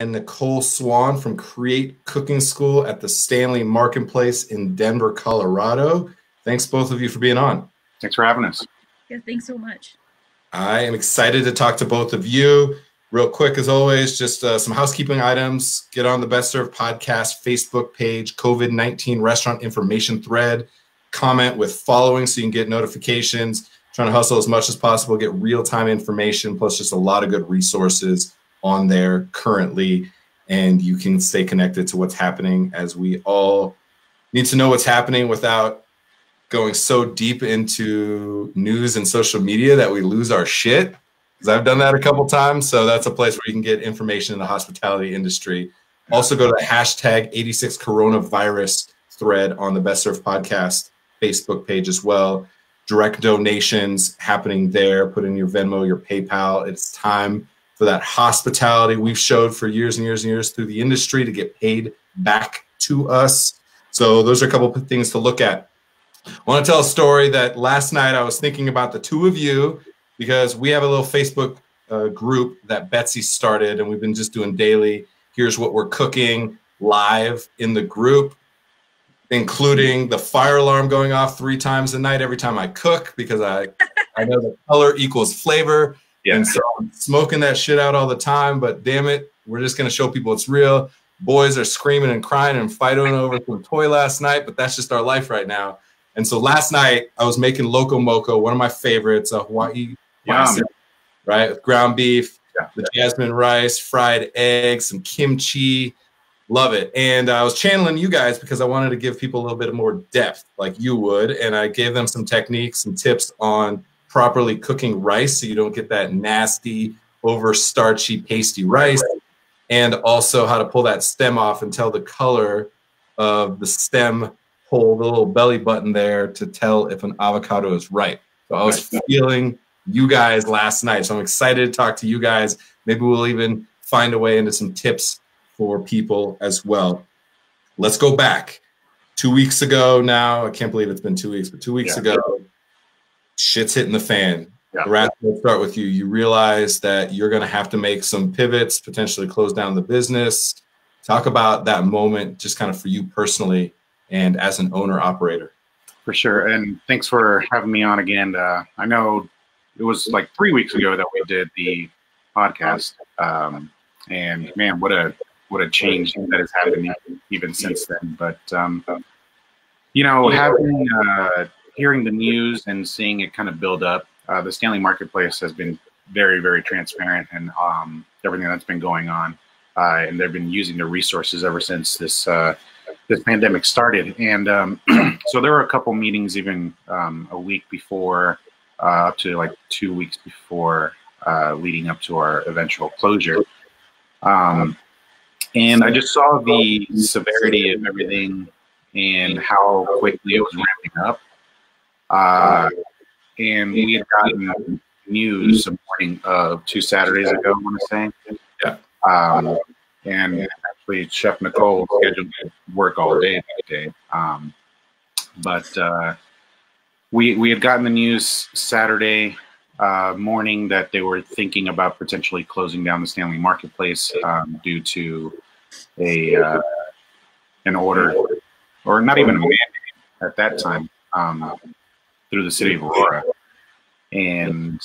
and Nicole Swan from Create Cooking School at the Stanley Marketplace in Denver, Colorado. Thanks both of you for being on. Thanks for having us. Yeah, thanks so much. I am excited to talk to both of you. Real quick, as always, just uh, some housekeeping items. Get on the Best Served Podcast Facebook page, COVID 19 restaurant information thread. Comment with following so you can get notifications. Trying to hustle as much as possible, get real time information, plus just a lot of good resources on there currently. And you can stay connected to what's happening as we all need to know what's happening without going so deep into news and social media that we lose our shit because I've done that a couple times. So that's a place where you can get information in the hospitality industry. Also, go to hashtag 86 coronavirus thread on the Best Served podcast Facebook page as well. Direct donations happening there. Put in your Venmo, your PayPal. It's time for that hospitality we've showed for years and years and years through the industry to get paid back to us. So those are a couple of things to look at. I want to tell a story that last night I was thinking about the two of you because we have a little Facebook uh, group that Betsy started, and we've been just doing daily. Here's what we're cooking live in the group, including the fire alarm going off three times a night every time I cook because I I know the color equals flavor. Yeah. And so I'm smoking that shit out all the time, but damn it, we're just gonna show people it's real. Boys are screaming and crying and fighting over some toy last night, but that's just our life right now. And so last night I was making loco moco, one of my favorites, a Hawaii Yum. right? With ground beef, yeah. the jasmine rice, fried eggs, some kimchi. Love it. And I was channeling you guys because I wanted to give people a little bit more depth, like you would. And I gave them some techniques and tips on properly cooking rice so you don't get that nasty, over starchy, pasty rice. And also how to pull that stem off and tell the color of the stem hole, the little belly button there to tell if an avocado is ripe. So I was feeling you guys last night. So I'm excited to talk to you guys. Maybe we'll even find a way into some tips for people as well. Let's go back. Two weeks ago now, I can't believe it's been two weeks, but two weeks yeah. ago, shit's hitting the fan. Yeah. Let's start with you. You realize that you're going to have to make some pivots, potentially close down the business. Talk about that moment, just kind of for you personally and as an owner operator. For sure. And thanks for having me on again. Uh, I know it was like three weeks ago that we did the podcast. Um, and man, what a what a change that has happened even since then. But um, you know, having uh, hearing the news and seeing it kind of build up, uh, the Stanley Marketplace has been very very transparent and um, everything that's been going on, uh, and they've been using the resources ever since this uh, this pandemic started. And um, so there were a couple meetings even um, a week before uh, up to like two weeks before uh, leading up to our eventual closure. Um, and I just saw the severity of everything and how quickly it was ramping up. Uh, and we had gotten news the morning of two Saturdays ago, I want to say. Yeah. Um, and actually, Chef Nicole scheduled to work all day that day. Um, but uh, we we had gotten the news Saturday uh, morning that they were thinking about potentially closing down the Stanley Marketplace um, due to a uh, an order, or not even a mandate at that time um, through the city of Aurora. And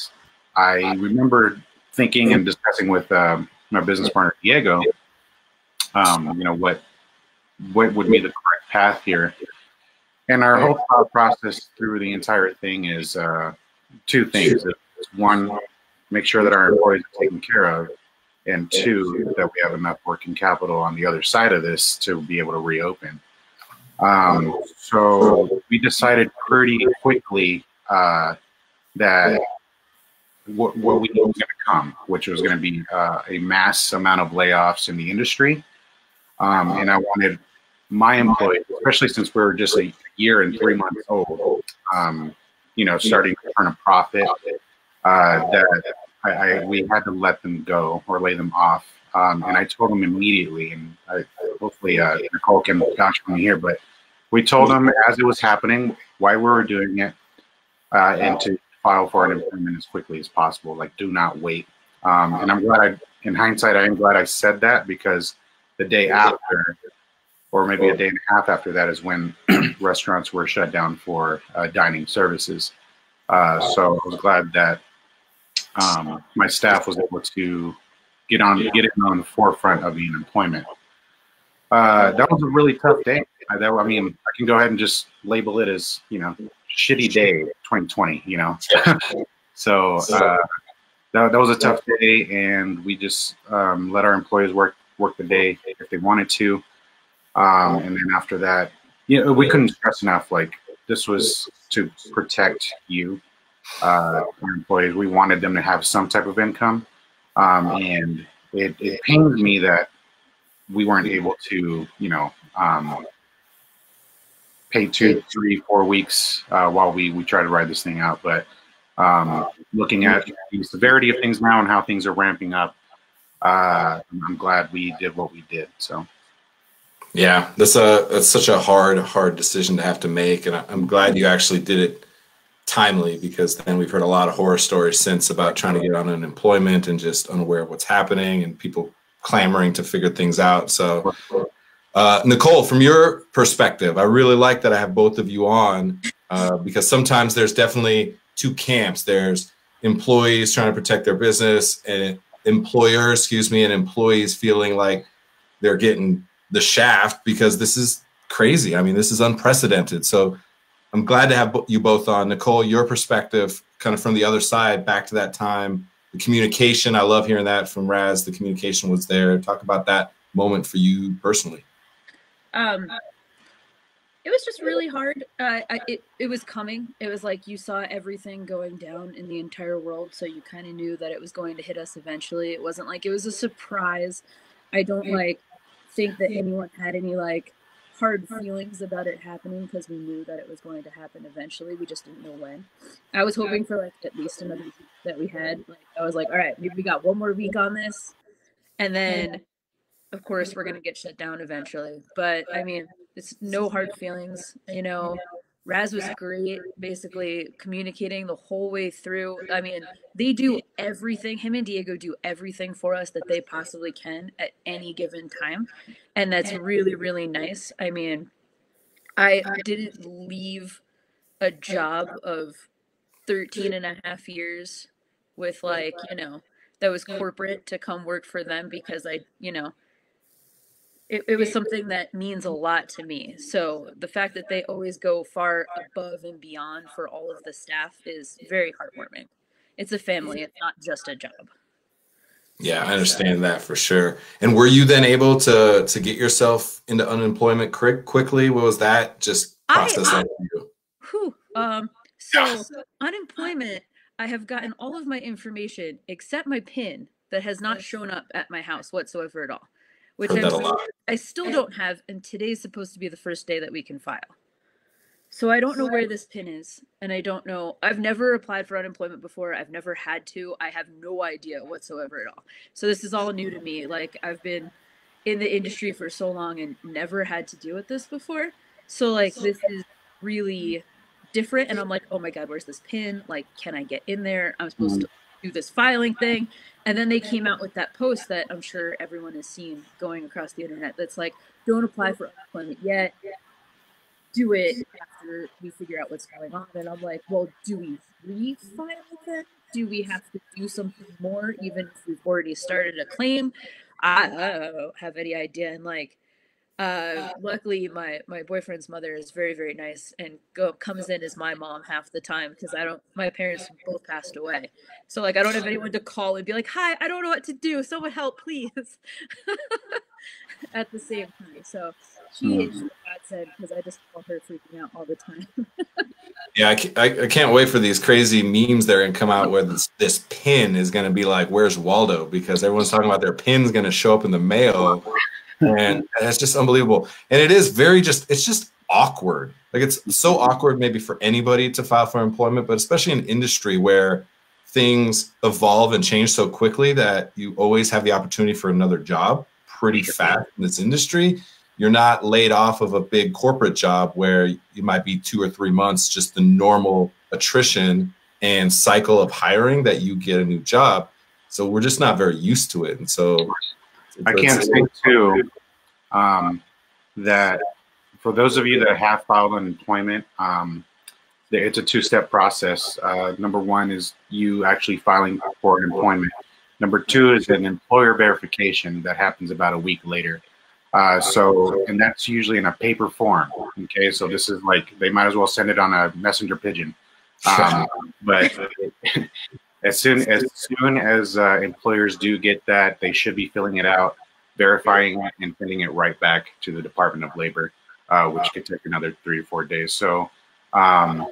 I remember thinking and discussing with uh, my business partner Diego, um, you know what what would be the correct path here and our whole thought process through the entire thing is uh, two things. One, make sure that our employees are taken care of, and two, that we have enough working capital on the other side of this to be able to reopen. Um, so we decided pretty quickly uh, that what, what we knew was going to come, which was going to be uh, a mass amount of layoffs in the industry. Um, and I wanted my employees, especially since we are just a year and three months old, um, you know, starting to turn a profit, uh, that I, I, we had to let them go or lay them off. Um, and I told them immediately, and I, hopefully uh, Nicole can vouch for me here, but we told them as it was happening why we were doing it, uh, and to file for an employment as quickly as possible. Like, do not wait. Um, and I'm glad I in hindsight, I am glad I said that because the day after, or maybe a day and a half after that, is when restaurants were shut down for uh, dining services. Uh, so I was glad that um, my staff was able to get on get in on the forefront of the unemployment. Uh, that was a really tough day. I, that, I mean, I can go ahead and just label it as you know, shitty day 2020. You know, so uh, that, that was a tough day, and we just um, let our employees work work the day if they wanted to, um, and then after that, you know, we couldn't stress enough like this was to protect you, uh, employees. We wanted them to have some type of income, um, and it, it pained me that we weren't able to, you know, um, pay two, three, four weeks uh, while we we try to ride this thing out, but um, looking at the severity of things now and how things are ramping up, uh, I'm glad we did what we did. So. Yeah, that's a that's such a hard hard decision to have to make, and I'm glad you actually did it timely because then we've heard a lot of horror stories since about trying to get on unemployment and just unaware of what's happening and people clamoring to figure things out. So, uh, Nicole, from your perspective, I really like that I have both of you on uh, because sometimes there's definitely two camps. There's employees trying to protect their business and employers, excuse me, and employees feeling like they're getting the shaft because this is crazy. I mean, this is unprecedented. So I'm glad to have you both on. Nicole, your perspective, kind of from the other side, back to that time, the communication. I love hearing that from Raz. The communication was there. Talk about that moment for you personally. Um, it was just really hard. Uh, it it was coming. It was like you saw everything going down in the entire world, so you kind of knew that it was going to hit us eventually. It wasn't like it was a surprise. I don't like think that anyone had any like hard feelings about it happening because we knew that it was going to happen eventually. We just didn't know when. I was hoping for like at least another week that we had. Like I was like, all right, maybe we got one more week on this, and then of course we're gonna get shut down eventually. But I mean, it's no hard feelings. You know, Raz was great, basically communicating the whole way through. I mean, they do everything. Him and Diego do everything for us that they possibly can at any given time. And that's really, really nice. I mean, I didn't leave a job of 13 and a half years with, like, you know, that was corporate to come work for them because I, you know, it, it was something that means a lot to me. So the fact that they always go far above and beyond for all of the staff is very heartwarming. It's a family, it's not just a job. Yeah, I understand that for sure. And were you then able to to get yourself into unemployment quick quickly? What was that just process I, like for you? Whew, um, so unemployment, I have gotten all of my information except my PIN that has not shown up at my house whatsoever at all which I still don't have, and today's supposed to be the first day that we can file. So I don't know where this pin is, and I don't know. I've never applied for unemployment before. I've never had to. I have no idea whatsoever at all. So this is all new to me. Like I've been in the industry for so long and never had to deal with this before. So like this is really different, and I'm like, oh my god, where's this pin? Like, can I get in there? I'm supposed to do this filing thing. And then they came out with that post that I'm sure everyone has seen going across the internet that's like, don't apply for unemployment yet. Do it after we figure out what's going on. And I'm like, well, do we refile it? Do we have to do something more, even if we've already started a claim? I, I don't have any idea. And like, uh, luckily, my my boyfriend's mother is very very nice and go comes in as my mom half the time because I don't. My parents both passed away, so like I don't have anyone to call and be like, "Hi, I don't know what to do. Someone help, please." At the same time, so she mm. said because I just call her freaking out all the time. yeah, I can't, I, I can't wait for these crazy memes that are gonna come out where this this pin is gonna be like, "Where's Waldo?" Because everyone's talking about their pin's gonna show up in the mail and it's just unbelievable. And it is very just it's just awkward. Like it's so awkward maybe for anybody to file for employment, but especially in industry where things evolve and change so quickly that you always have the opportunity for another job pretty fast in this industry. You're not laid off of a big corporate job where you might be two or three months, just the normal attrition and cycle of hiring that you get a new job. So we're just not very used to it. And so I can't say too um, that for those of you that have filed unemployment, um, it's a two-step process. Uh, number one is you actually filing for employment. Number two is an employer verification that happens about a week later. Uh, so, and that's usually in a paper form. Okay, so this is like they might as well send it on a messenger pigeon. Um, but as soon as soon as uh, employers do get that, they should be filling it out, verifying it, and sending it right back to the Department of Labor, uh, which could take another three or four days. So, um,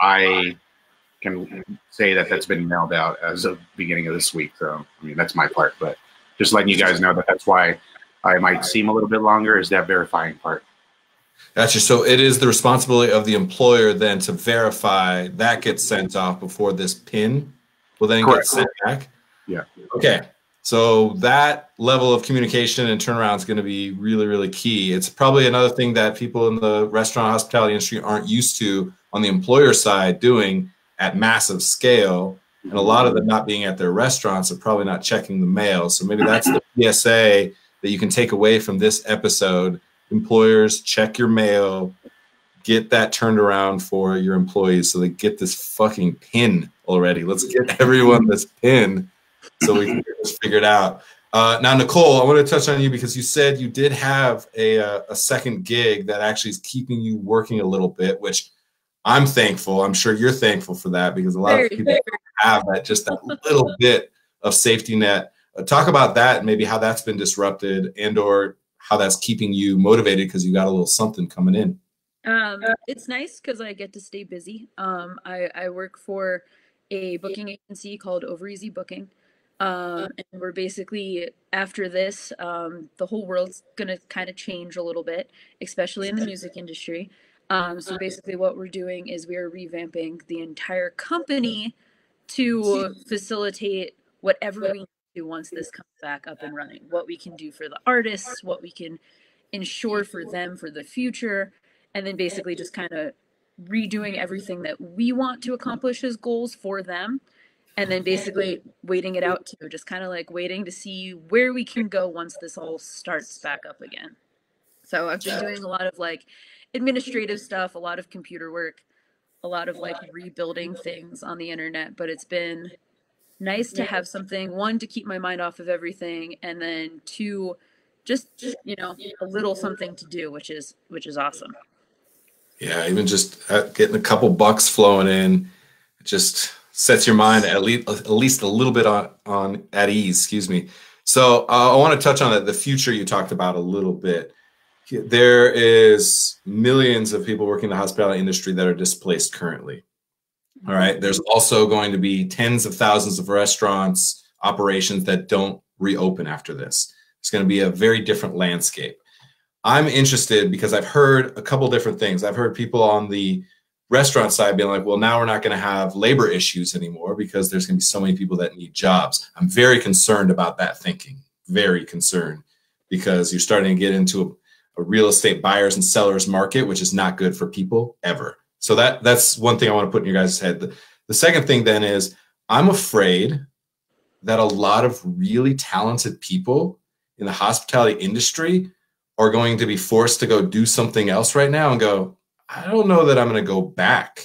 I can say that that's been mailed out as of beginning of this week. So, I mean, that's my part, but just letting you guys know that that's why I might seem a little bit longer is that verifying part. Gotcha. So it is the responsibility of the employer then to verify that gets sent off before this pin will then Correct. get sent back. Yeah. Okay. So that level of communication and turnaround is going to be really, really key. It's probably another thing that people in the restaurant hospitality industry aren't used to on the employer side doing at massive scale. And a lot of them not being at their restaurants are probably not checking the mail. So maybe that's the PSA that you can take away from this episode. Employers, check your mail, get that turned around for your employees so they get this fucking pin already. Let's get everyone this pin so we can get this figured out. Uh, now, Nicole, I want to touch on you because you said you did have a, uh, a second gig that actually is keeping you working a little bit, which I'm thankful. I'm sure you're thankful for that because a lot very, of people have that just that little bit of safety net. Uh, talk about that and maybe how that's been disrupted and or how that's keeping you motivated because you got a little something coming in. Um, it's nice because I get to stay busy. Um, I, I work for a booking agency called Over Easy Booking. Um, and we're basically after this, um, the whole world's gonna kind of change a little bit, especially in the music industry. Um, so basically, what we're doing is we are revamping the entire company to facilitate whatever we do once this comes back up and running. What we can do for the artists, what we can ensure for them for the future, and then basically just kind of redoing everything that we want to accomplish as goals for them and then basically waiting it out too just kind of like waiting to see where we can go once this all starts back up again. So i've been doing a lot of like administrative stuff a lot of computer work a lot of like rebuilding things on the internet but it's been nice to have something one to keep my mind off of everything and then two just you know a little something to do which is which is awesome yeah, even just uh, getting a couple bucks flowing in just sets your mind at least at least a little bit on on at ease. Excuse me. So uh, I want to touch on that. The future you talked about a little bit. There is millions of people working in the hospitality industry that are displaced currently. All right. There's also going to be tens of thousands of restaurants operations that don't reopen after this. It's going to be a very different landscape. I'm interested because I've heard a couple different things. I've heard people on the restaurant side being like, well, now we're not going to have labor issues anymore because there's going to be so many people that need jobs. I'm very concerned about that thinking, very concerned because you're starting to get into a, a real estate buyers and sellers market, which is not good for people ever. So that that's one thing I want to put in your guys' head. The, the second thing then is I'm afraid that a lot of really talented people in the hospitality industry are going to be forced to go do something else right now and go, I don't know that I'm going to go back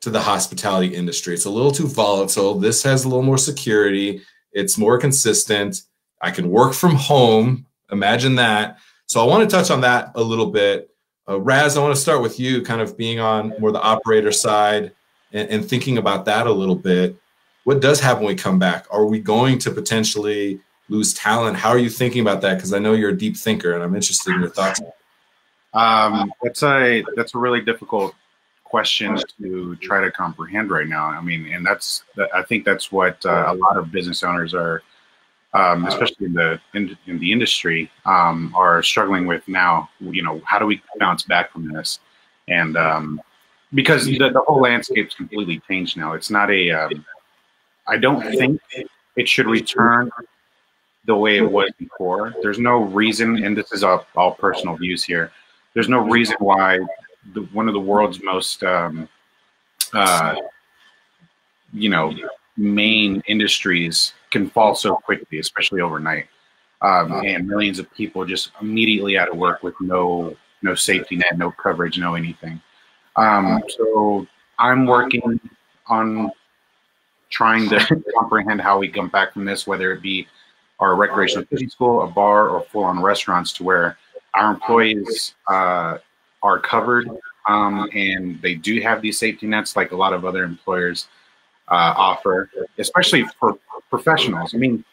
to the hospitality industry. It's a little too volatile. This has a little more security. It's more consistent. I can work from home. Imagine that. So I want to touch on that a little bit. Uh, Raz, I want to start with you, kind of being on more the operator side and, and thinking about that a little bit. What does happen when we come back? Are we going to potentially lose talent? How are you thinking about that? Because I know you're a deep thinker, and I'm interested in your thoughts. Um, that's a that's a really difficult question to try to comprehend right now. I mean, and that's I think that's what uh, a lot of business owners are, um, especially in the in, in the industry, um, are struggling with now. You know, how do we bounce back from this? And um, because the, the whole landscape's completely changed now. It's not a. Um, I don't think it should return the way it was before. There's no reason, and this is all, all personal views here. There's no reason why the, one of the world's most, um, uh, you know, main industries can fall so quickly, especially overnight. Um, and millions of people just immediately out of work with no no safety net, no coverage, no anything. Um, so I'm working on trying to comprehend how we come back from this, whether it be our recreational fishing school, a bar, or full-on restaurants, to where our employees uh, are covered um, and they do have these safety nets, like a lot of other employers uh, offer, especially for professionals. I mean,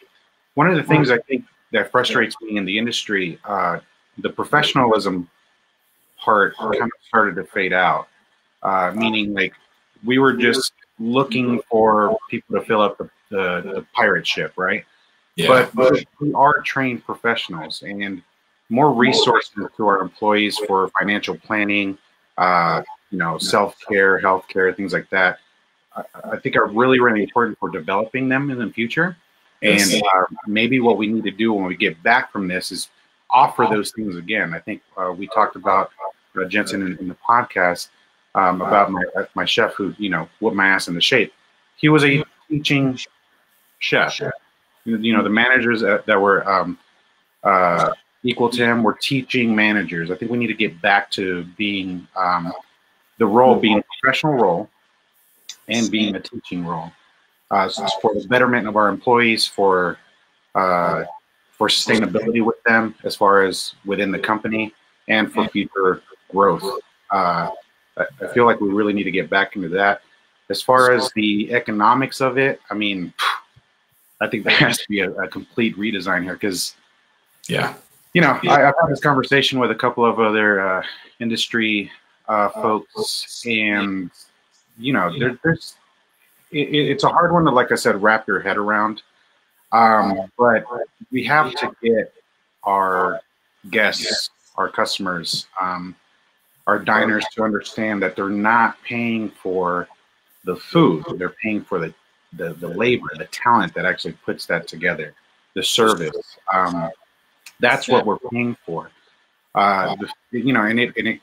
one of the things I think that frustrates me in the industry, uh, the professionalism part kind of started to fade out. Uh, meaning, like we were just looking for people to fill up the, the, the pirate ship, right? Yeah. But, but we are trained professionals and more resources to our employees for financial planning, uh, you know, self care, health care, things like that. I, I, think are really, really important for developing them in the future. And uh, maybe what we need to do when we get back from this is offer those things again. I think uh, we talked about uh, Jensen in, in, the podcast um, about my uh, my chef who you know whipped my ass into shape. He was a teaching chef. You know the managers that, were um, uh, equal to him were teaching managers. I think we need to get back to being um, the role being a professional role and being a teaching role uh, for the betterment of our employees, for uh, for sustainability with them as far as within the company, and for future growth. Uh, I feel like we really need to get back into that. As far as the economics of it, I mean, I think there has to be a, a complete redesign here because, yeah, you know, I, have had this conversation with a couple of other uh, industry uh, folks, and you know, there, there's it, it's a hard one to, like I said, wrap your head around. Um, but we have to get our guests, our customers, um, our diners to understand that they're not paying for the food; they're paying for the the, the labor, the talent that actually puts that together, the service. Um, that's what we're paying for. Uh, the, you know, and it and it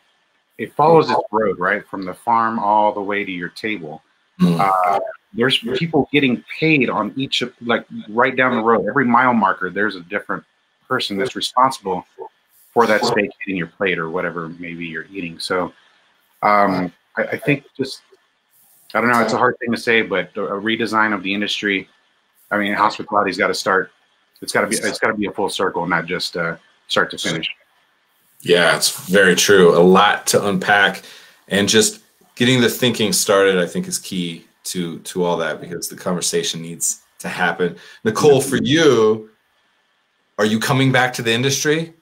it follows its road right from the farm all the way to your table. Hmm. Uh, there's people getting paid on each of like right down the road. Every mile marker, there's a different person that's responsible for that steak hitting your plate or whatever maybe you're eating. So um, I, I, think just I don't know. It's a hard thing to say, but a redesign of the industry. I mean, hospitality's got to start. It's got to be. It's got to be a full circle, not just uh, start to finish. Yeah, it's very true. A lot to unpack, and just getting the thinking started, I think, is key to to all that because the conversation needs to happen. Nicole, for you, are you coming back to the industry?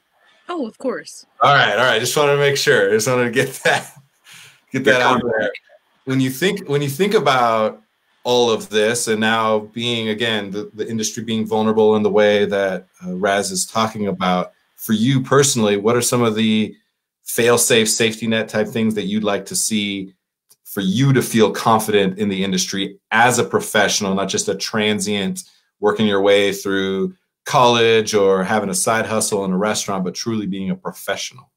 Oh, of course. All right, all right. Just wanted to make sure. Just wanted to get that get that out there when you think when you think about all of this and now being again the, the industry being vulnerable in the way that uh, raz is talking about for you personally what are some of the fail safe safety net type things that you'd like to see for you to feel confident in the industry as a professional not just a transient working your way through college or having a side hustle in a restaurant but truly being a professional?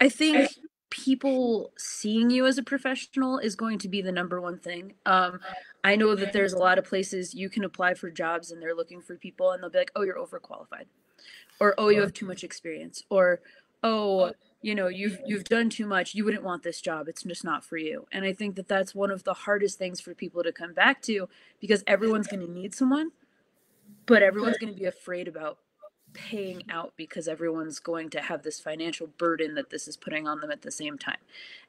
I think people seeing you as a professional is going to be the number one thing. Um, I know that there's a lot of places you can apply for jobs and they're looking for people and they'll be like, oh, you're overqualified, or oh, you have too much experience, or oh, you know, you've you've done too much. You wouldn't want this job. It's just not for you. And I think that that's one of the hardest things for people to come back to because everyone's going to need someone, but everyone's going to be afraid about paying out because everyone's going to have this financial burden that this is putting on them at the same time.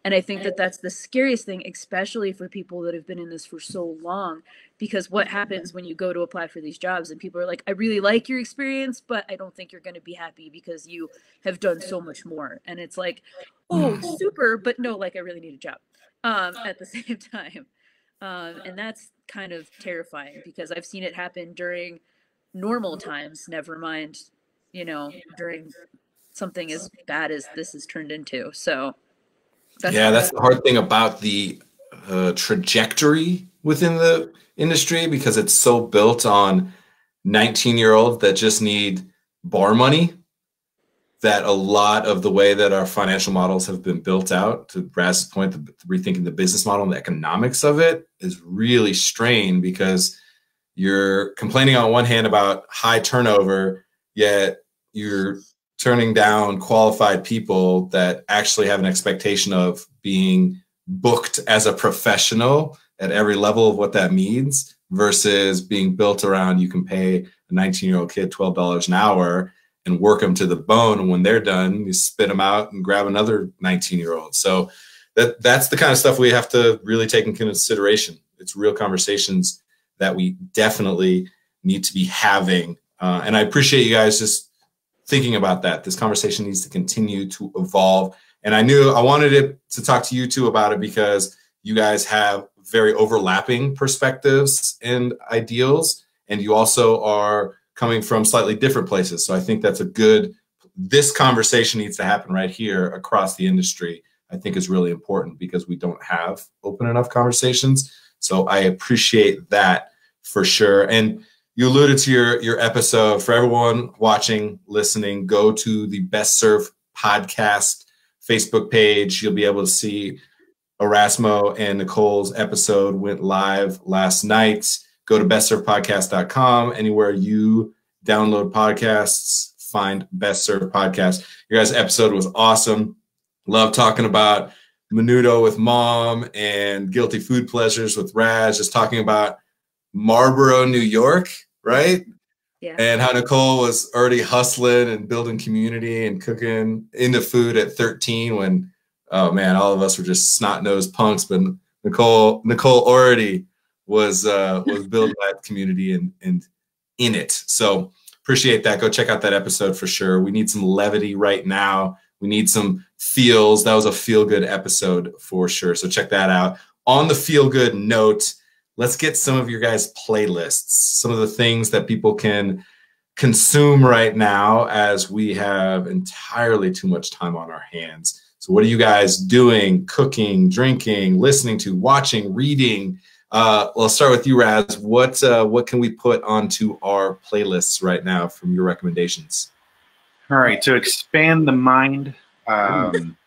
And I think that that's the scariest thing, especially for people that have been in this for so long. Because what happens when you go to apply for these jobs and people are like, I really like your experience, but I don't think you're going to be happy because you have done so much more. And it's like, oh, super, but no, like I really need a job um, at the same time. Um, and that's kind of terrifying because I've seen it happen during normal times, never mind you know, during something as bad as this has turned into. So, that's yeah, that's the hard thing about the uh, trajectory within the industry because it's so built on 19 year olds that just need bar money that a lot of the way that our financial models have been built out to Raz's point, the, rethinking the business model and the economics of it is really strained because you're complaining on one hand about high turnover, yet you're turning down qualified people that actually have an expectation of being booked as a professional at every level of what that means versus being built around you can pay a 19 year old kid $12 an hour and work them to the bone. And when they're done you spit them out and grab another 19 year old so that that's the kind of stuff we have to really take in consideration. It's real conversations that we definitely need to be having. Uh, and i appreciate you guys just thinking about that. This conversation needs to continue to evolve. And i knew i wanted it to talk to you too about it because you guys have very overlapping perspectives and ideals and you also are coming from slightly different places. So i think that's a good this conversation needs to happen right here across the industry i think is really important because we don't have open enough conversations. So i appreciate that for sure. And you alluded to your your episode. For everyone watching listening go to the best served podcast facebook page. You'll be able to see erasmo and nicole's episode went live last night. Go to bestservepodcast.com anywhere you download podcasts find best served podcast. Your guys episode was awesome. Love talking about menudo with mom and guilty food pleasures with raz. Just talking about Marlboro, New York, right? Yeah. And how Nicole was already hustling and building community and cooking into food at 13 when, oh man, all of us were just snot nosed punks. But Nicole, Nicole already was uh, was building that community and and in it. So appreciate that. Go check out that episode for sure. We need some levity right now. We need some feels. That was a feel good episode for sure. So check that out. On the feel good note, let's get some of your guys' playlists, some of the things that people can consume right now as we have entirely too much time on our hands. So, what are you guys doing, cooking, drinking, listening to, watching, reading? Uh, well, I'll start with you, Raz. What uh, what can we put onto our playlists right now from your recommendations? All right, to expand the mind, um,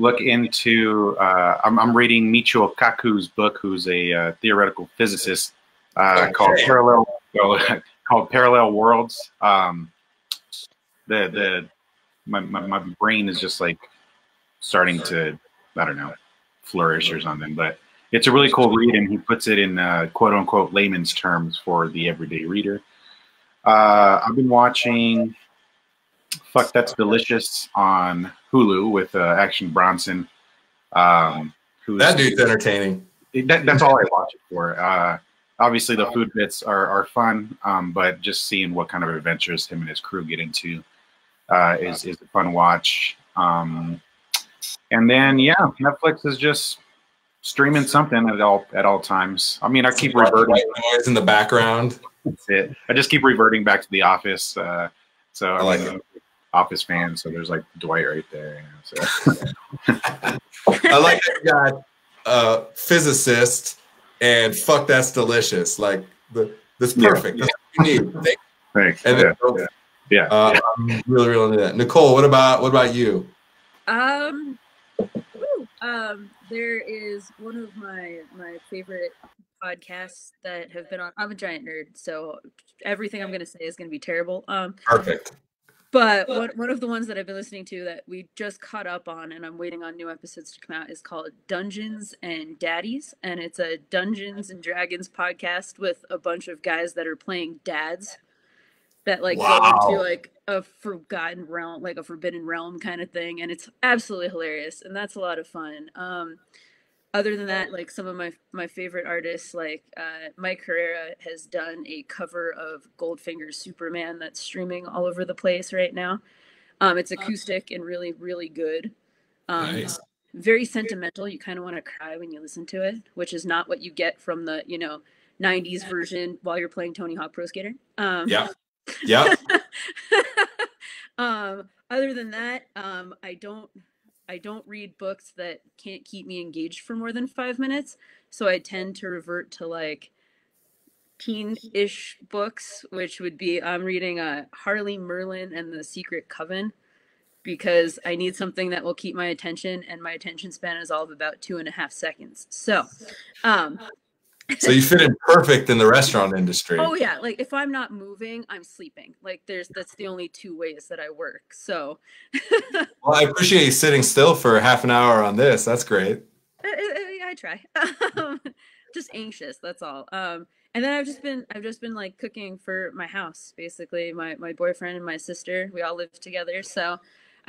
look into. Uh, I'm, I'm, reading Michio Kaku's book, who's a uh, theoretical physicist, uh, called Parallel called Parallel Worlds. Um, the the my, my, my brain is just like starting to I don't know flourish or something, but it's a really cool read, and he puts it in uh, quote unquote layman's terms for the everyday reader. Uh, I've been watching Fuck That's Delicious on Hulu with uh, Action Bronson. Um, that dude's entertaining. That, that's all I watch it for. Uh, obviously, the food bits are, are fun, um, but just seeing what kind of adventures him and his crew get into uh, is, is a fun watch. Um, and then, yeah, Netflix is just streaming something at all at all times. I mean, I keep reverting noise in the background. That's it. I just keep reverting back to The Office. Uh, so I like mean, Office fan, so there's like Dwight right there. You know, so. I like that you got uh, physicist and fuck that's delicious. Like the that's perfect. Yeah. That's what you need. Thanks. And yeah, then, yeah. yeah. Uh, yeah. I'm really, really into that. Nicole, what about what about you? Um, um, there is one of my my favorite podcasts that have been on. I'm a giant nerd, so everything I'm going to say is going to be terrible. Um, perfect. But one, one of the ones that I've been listening to that we just caught up on and I'm waiting on new episodes to come out is called Dungeons and Daddies. And it's a Dungeons and Dragons podcast with a bunch of guys that are playing dads that like wow. go into like a forgotten realm, like a forbidden realm kind of thing. And it's absolutely hilarious. And that's a lot of fun. Um, other than that, like some of my my favorite artists, like uh, Mike Herrera has done a cover of Goldfinger's Superman that's streaming all over the place right now. Um, it's acoustic and really really good. Um, nice. Very sentimental. You kind of want to cry when you listen to it, which is not what you get from the you know '90s version while you're playing Tony Hawk Pro Skater. Um, yeah. Yeah. um, other than that, um, I don't I don't read books that can't keep me engaged for more than five minutes. So I tend to revert to like teen-ish books, which would be I'm reading uh, Harley Merlin and the Secret Coven because I need something that will keep my attention, and my attention span is all of about two and a half seconds. So, um, so you fit in perfect in the restaurant industry. Oh yeah, like if I'm not moving, I'm sleeping. Like there's that's the only two ways that I work. So Well, I appreciate you sitting still for half an hour on this. That's great. I, I, I try. Just anxious, that's all. Um and then I've just been I've just been like cooking for my house basically. My my boyfriend and my sister, we all live together. So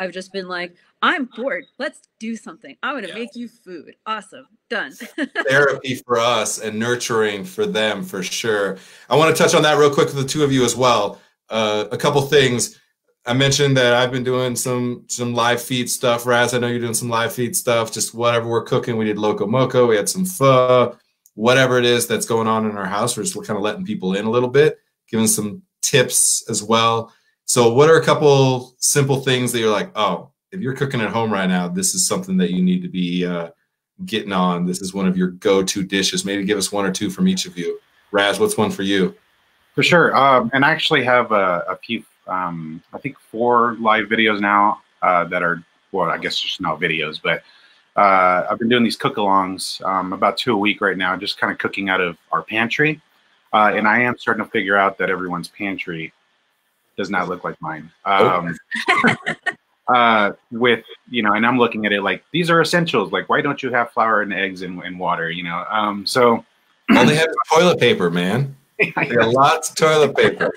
I've just been like, I'm bored. Let's do something. I'm going to yeah. make you food. Awesome. Done. Therapy for us and nurturing for them for sure. I want to touch on that real quick with the two of you as well. Uh, a couple things. I mentioned that I've been doing some some live feed stuff. Raz, I know you're doing some live feed stuff. Just whatever we're cooking. We did loco moco. We had some pho. Whatever it is that's going on in our house, we're just kind of letting people in a little bit, giving some tips as well. So, what are a couple simple things that you're like, oh, if you're cooking at home right now, this is something that you need to be uh, getting on. This is one of your go-to dishes. Maybe give us one or two from each of you. Raz, what's one for you? For sure, um, and I actually have a, a few. Um, I think four live videos now uh, that are well, I guess just not videos, but uh, I've been doing these cook-alongs um, about two a week right now, just kind of cooking out of our pantry. Uh, and I am starting to figure out that everyone's pantry does not look like mine. Um, uh, with you know, and I'm looking at it like these are essentials. Like, why don't you have flour and eggs and, and water? You know, um, so all they have is toilet paper, man. They got lots of toilet paper.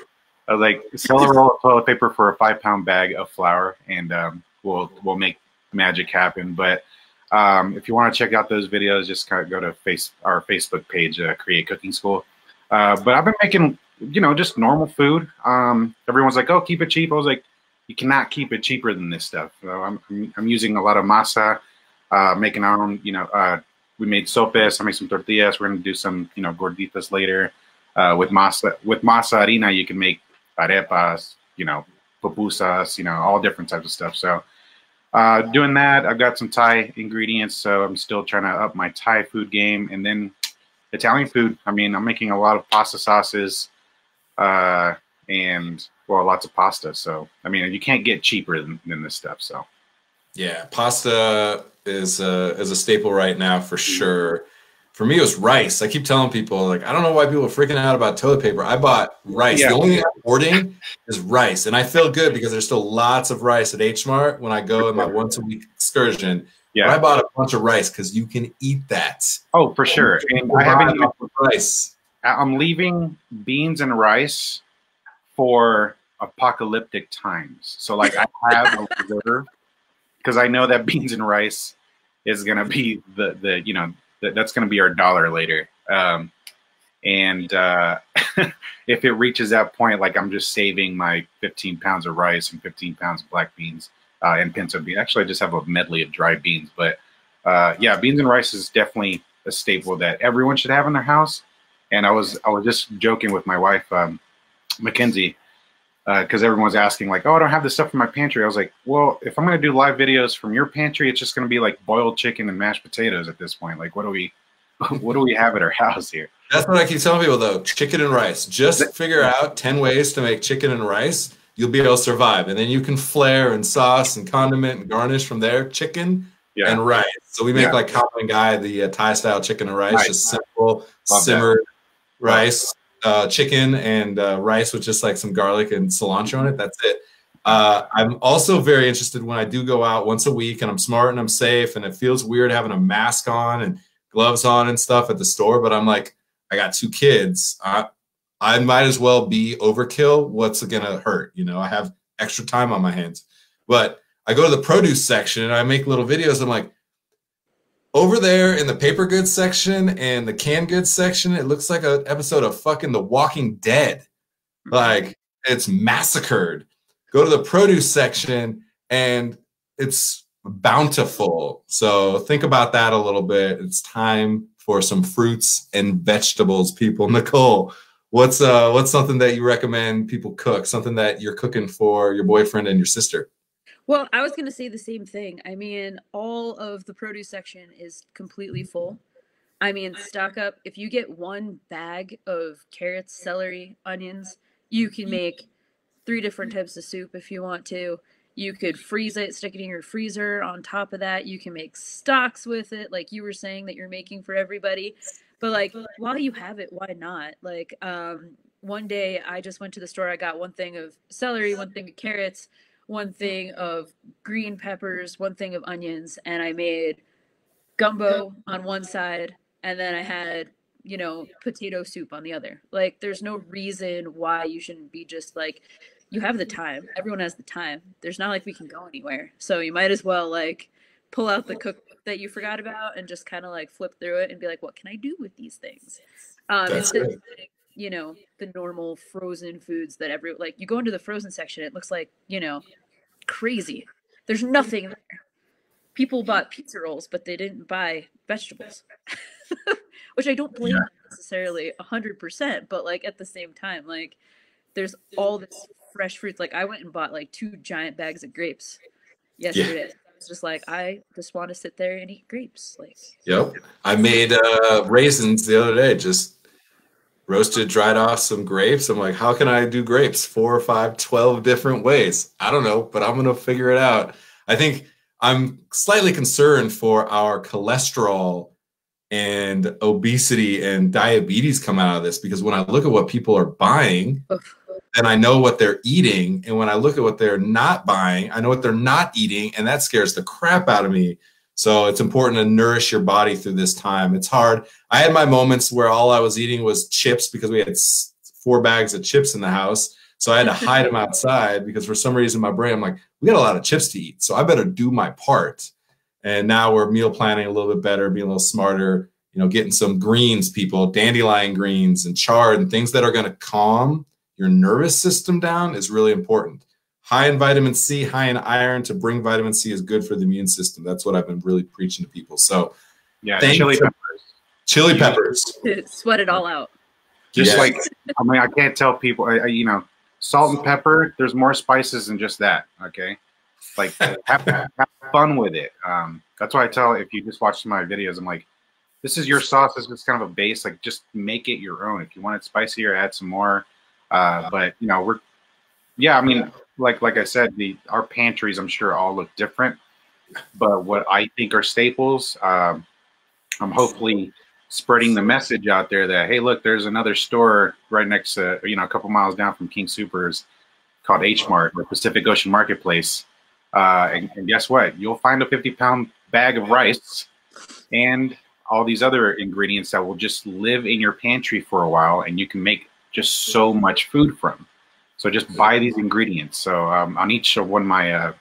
I was like, sell a roll of toilet paper for a five pound bag of flour, and um, we'll we'll make magic happen. But um, if you want to check out those videos, just kind of go to face our Facebook page, uh, Create Cooking School. Uh, but I've been making you know, just normal food. Um, everyone's like, oh, keep it cheap. I was like, you cannot keep it cheaper than this stuff. So I'm, I'm using a lot of masa, uh, making our own, you know, uh, we made sopes, I made some tortillas. We're going to do some, you know, gorditas later. Uh, with masa, with masa harina, you can make arepas, you know, pupusas, you know, all different types of stuff. So, uh, doing that, I've got some Thai ingredients, so I'm still trying to up my Thai food game. And then Italian food. I mean, I'm making a lot of pasta sauces, uh, and well, lots of pasta. So I mean, you can't get cheaper than, than this stuff. So yeah, pasta is a, is a staple right now for sure. For me, it was rice. I keep telling people like I don't know why people are freaking out about toilet paper. I bought rice. Yeah. The only thing I'm hoarding is rice, and I feel good because there's still lots of rice at H Mart when I go in my once a week excursion. Yeah, I bought a bunch of rice because you can eat that. Oh, for sure. And I haven't eaten rice I'm leaving beans and rice for apocalyptic times. So like I have a reserve because I know that beans and rice is gonna be the the you know the, that's gonna be our dollar later. Um, and uh, if it reaches that point, like I'm just saving my 15 pounds of rice and 15 pounds of black beans uh, and pinto beans. Actually, I just have a medley of dried beans, but uh, yeah, beans and rice is definitely a staple that everyone should have in their house. And I was I was just joking with my wife, um, Mackenzie, because uh, everyone's asking like, "Oh, I don't have this stuff in my pantry." I was like, "Well, if I'm going to do live videos from your pantry, it's just going to be like boiled chicken and mashed potatoes at this point. Like, what do we, what do we have at our house here?" That's what I keep telling people though: chicken and rice. Just figure out ten ways to make chicken and rice. You'll be able to survive, and then you can flare and sauce and condiment and garnish from there. Chicken yeah. and rice. So we make yeah. like khao man gai, the uh, Thai style chicken and rice, nice. just simple, Love simmered. Rice, uh, chicken, and uh, rice with just like some garlic and cilantro on it. That's it. Uh, I'm also very interested when I do go out once a week and I'm smart and I'm safe and it feels weird having a mask on and gloves on and stuff at the store. But I'm like, I got two kids. I, I might as well be overkill. What's it gonna hurt? You know, I have extra time on my hands. But I go to the produce section and I make little videos. I'm like, over there in the paper goods section and the canned goods section, it looks like an episode of fucking The Walking Dead. Like it's massacred. Go to the produce section and it's bountiful. So think about that a little bit. It's time for some fruits and vegetables, people. Nicole, what's uh what's something that you recommend people cook? Something that you're cooking for your boyfriend and your sister? Well, I was going to say the same thing. I mean, all of the produce section is completely full. I mean, stock up. If you get one bag of carrots, celery, onions, you can make three different types of soup if you want to. You could freeze it, stick it in your freezer. On top of that, you can make stocks with it, like you were saying that you're making for everybody. but like while you have it, why not? Like um one day I just went to the store, I got one thing of celery, one thing of carrots, one thing of green peppers, one thing of onions, and I made gumbo on one side and then I had, you know, potato soup on the other. Like there's no reason why you shouldn't be just like you have the time. Everyone has the time. There's not like we can go anywhere. So you might as well like pull out the cookbook that you forgot about and just kind of like flip through it and be like, what can I do with these things? Um, That's instead of, good. You know, the normal frozen foods that every like you go into the frozen section, it looks like you know crazy. There's nothing there. People bought pizza rolls, but they didn't buy vegetables, which I don't blame them necessarily a hundred percent. But like at the same time, like there's all this fresh fruits. Like I went and bought like two giant bags of grapes yesterday. It's just like I just want to sit there and eat grapes. Like Yep. I made uh, raisins the other day, just roasted, dried off some grapes. I'm like, how can I do grapes four or five, 12 different ways? I don't know, but I'm going to figure it out. I think I'm slightly concerned for our cholesterol and obesity and diabetes come out of this because when I look at what people are buying, then I know what they're eating. And when I look at what they're not buying, I know what they're not eating. And that scares the crap out of me. So it's important to nourish your body through this time. It's hard. I had my moments where all I was eating was chips because we had four bags of chips in the house. So I had to hide them outside because for some reason my brain, I'm like, we got a lot of chips to eat. So I better do my part. And now we're meal planning a little bit better, being a little smarter, you know, getting some greens, people, dandelion greens and chard and things that are going to calm your nervous system down is really important. High in vitamin C, high in iron to bring vitamin C is good for the immune system. That's what I've been really preaching to people. So, Yeah, Thank chili peppers. chili peppers. sweat it all out. Just Yeah. like I mean, I can't tell people. I, I, you know, salt and pepper. There's more spices than just that. Okay, like have, have fun with it. Um, that's why I tell if you just watch my videos, I'm like, this is your sauce. This is kind of a base. Like, just make it your own. If you want it spicier, add some more. Uh, but you know, we're yeah. I mean, like like I said, the our pantries, I'm sure, all look different. But what I think are staples, um, I'm hopefully spreading the message out there that hey, look, there's another store right next to you know a couple miles down from King Soopers called H Mart or Pacific Ocean Marketplace. Uh, and, and guess what? You'll find a 50 pound bag of rice and all these other ingredients that will just live in your pantry for a while, and you can make just so much food from. So just buy these ingredients. So um, on each of one of my uh,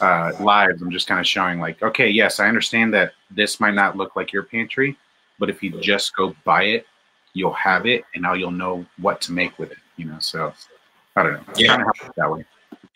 uh, lives, I'm just kind of showing like, okay, yes, I understand that this might not look like your pantry, but if you just go buy it, you'll have it, and now you'll know what to make with it. You know, so I don't know. Yeah. Kind of that way.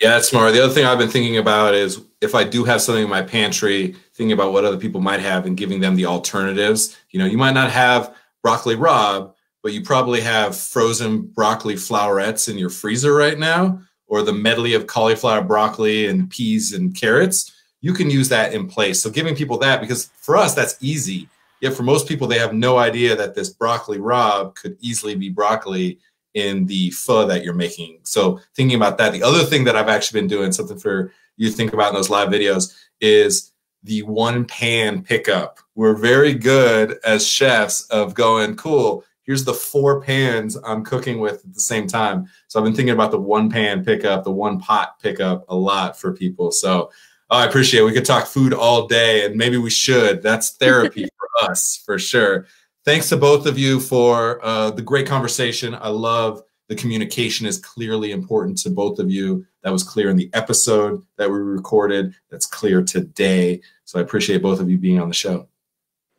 Yeah, that's smart. The other thing I've been thinking about is if I do have something in my pantry, thinking about what other people might have and giving them the alternatives. You know, you might not have broccoli rabe, but you probably have frozen broccoli flowerets in your freezer right now, or the medley of cauliflower, broccoli, and peas and carrots. You can use that in place. So giving people that because for us that's easy. Yet for most people, they have no idea that this broccoli rabe could easily be broccoli in the pho that you're making. So thinking about that, the other thing that I've actually been doing, something for you to think about in those live videos, is the one pan pickup. We're very good as chefs of going, cool, here's the four pans I'm cooking with at the same time. So I've been thinking about the one pan pickup, the one pot pickup a lot for people. So oh, I appreciate it. We could talk food all day and maybe we should. That's therapy for us for sure thanks to both of you for uh, the great conversation. I love the communication is clearly important to both of you. That was clear in the episode that we recorded. That's clear today. So I appreciate both of you being on the show.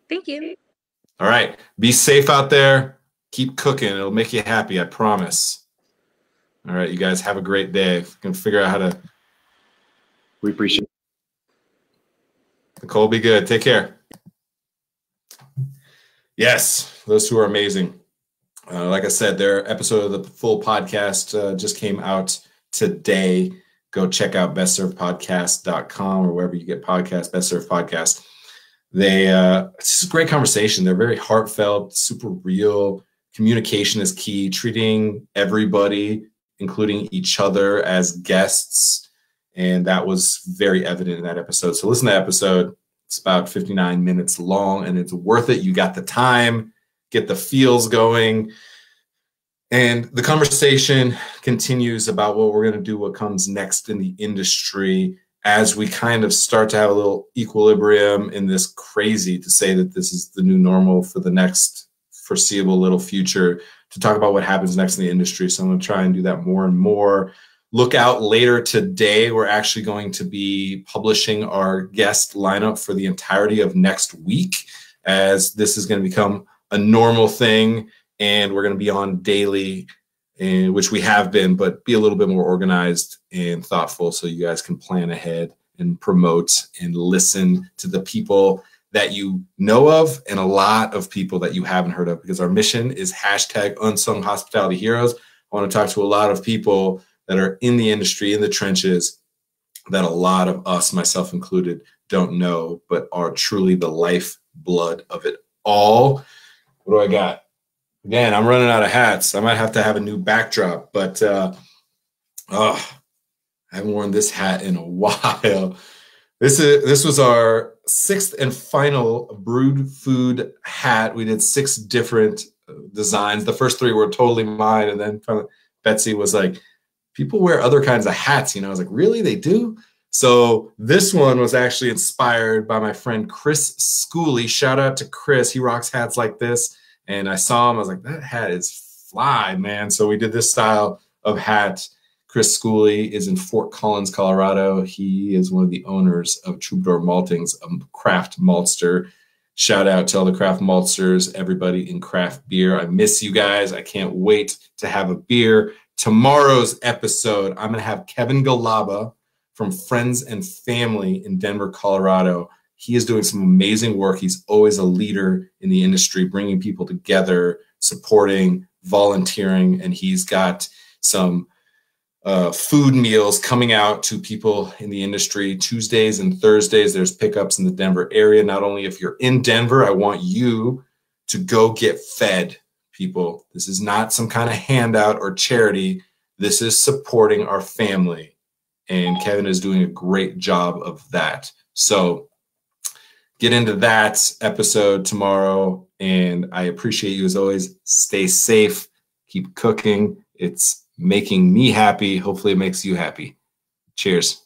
Thank you. All right. Be safe out there. Keep cooking. It'll make you happy. I promise. All right. You guys have a great day. If you can figure out how to. We appreciate. it. Nicole, be good. Take care. Yes, those two are amazing. Uh, like I said, their episode of the full podcast uh, just came out today. Go check out bestservedpodcast.com or wherever you get podcasts, Best Served Podcast. They, uh, it's a great conversation. They're very heartfelt, super real. Communication is key, treating everybody, including each other, as guests. And that was very evident in that episode. So listen to that episode. It's about 59 minutes long and it's worth it. You got the time. get the feels going. And the conversation continues about what we're going to do, what comes next in the industry as we kind of start to have a little equilibrium in this crazy to say that this is the new normal for the next foreseeable little future to talk about what happens next in the industry. So I'm going to try and do that more and more. Look out later today. We're actually going to be publishing our guest lineup for the entirety of next week, as this is going to become a normal thing. And we're going to be on daily, and, which we have been, but be a little bit more organized and thoughtful so you guys can plan ahead and promote and listen to the people that you know of and a lot of people that you haven't heard of because our mission is hashtag unsung hospitality heroes. I want to talk to a lot of people that are in the industry, in the trenches, that a lot of us, myself included, don't know, but are truly the lifeblood of it all. What do I got? Again, I'm running out of hats. I might have to have a new backdrop, but uh, oh, I haven't worn this hat in a while. This is this was our sixth and final brewed food hat. We did six different uh, designs. The first three were totally mine, and then Betsy was like, "People wear other kinds of hats." You know, I was like, "Really? They do?" So this one was actually inspired by my friend Chris Schooley. Shout out to Chris. He rocks hats like this. And I saw him. I was like, "That hat is fly, man!" So we did this style of hat Chris Schooley is in Fort Collins, Colorado. He is one of the owners of Troubadour Maltings, a craft maltster. Shout out to all the craft maltsters, everybody in craft beer. I miss you guys. I can't wait to have a beer. Tomorrow's episode, I'm going to have Kevin Galaba from Friends and Family in Denver, Colorado. He is doing some amazing work. He's always a leader in the industry, bringing people together, supporting, volunteering, and he's got some uh, food meals coming out to people in the industry Tuesdays and Thursdays. There's pickups in the Denver area. Not only if you're in Denver, I want you to go get fed, people. This is not some kind of handout or charity. This is supporting our family. And Kevin is doing a great job of that. So get into that episode tomorrow. And I appreciate you as always. Stay safe, keep cooking. It's making me happy. Hopefully, it makes you happy. Cheers.